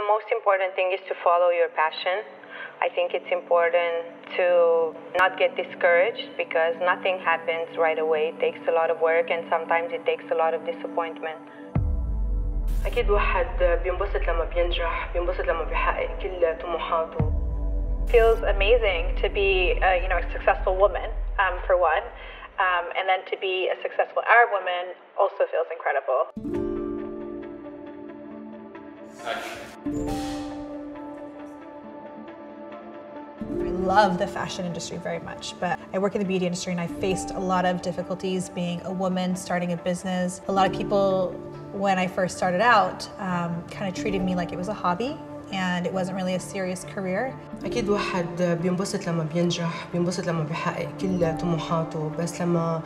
The most important thing is to follow your passion. I think it's important to not get discouraged because nothing happens right away. It takes a lot of work and sometimes it takes a lot of disappointment. أكيد واحد بينبسط لما بينجح بينبسط لما بيحقق كل طموحاته feels amazing to be a, you know a successful woman um, for one um, and then to be a successful Arab woman also feels incredible. Love the fashion industry very much, but I work in the beauty industry and I faced a lot of difficulties being a woman starting a business. A lot of people, when I first started out, um, kind of treated me like it was a hobby and it wasn't really a serious career. أكيد واحد بينبسط لما بينجح بينبسط لما بيحقق كل طموحاته بس لما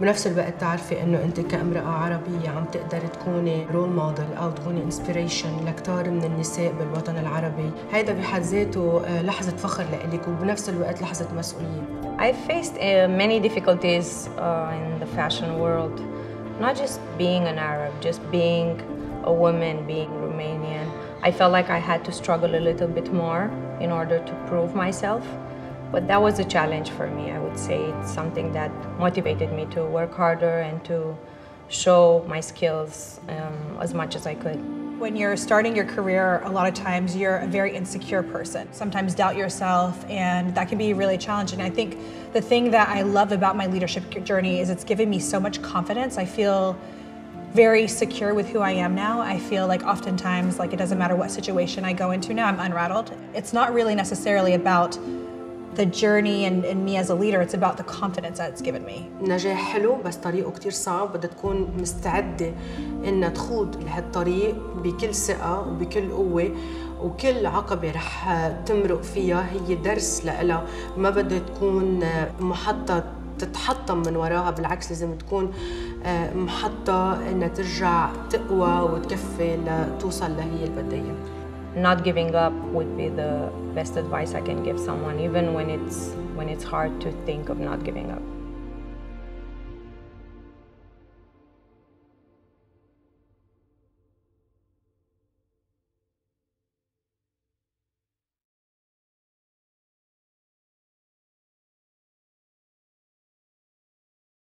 بنفس الوقت تعرفي انه انت كامرأة عربية عم تقدر تكوني رول موديل او تكوني انسبيريشن لكتار من النساء بالوطن العربي هيدا بحد ذاته لحظة فخر لإلك وبنفس الوقت لحظة مسؤولية I faced uh, many difficulties uh, in the fashion world not just being an Arab just being a woman being Romanian I felt like I had to struggle a little bit more in order to prove myself. But that was a challenge for me, I would say. It's something that motivated me to work harder and to show my skills um, as much as I could. When you're starting your career, a lot of times you're a very insecure person. Sometimes doubt yourself, and that can be really challenging. I think the thing that I love about my leadership journey is it's given me so much confidence. I feel very secure with who I am now. I feel like oftentimes, like it doesn't matter what situation I go into now, I'm unrattled. It's not really necessarily about the journey and, and me as a leader, it's about the confidence that it's given me. نجاح حلو بس طريقه كتير صعب بدها تكون مستعدة إنها تخوض هالطريق بكل ثقة وبكل قوة وكل عقبة رح تمرق فيها هي درس لإلها ما بدها تكون محطة تتحطم من وراها بالعكس لازم تكون محطة انها ترجع تقوى وتكفي لتوصل لهي اياها. Not giving up would be the best advice I can give someone even when it's when it's hard to think of not giving up.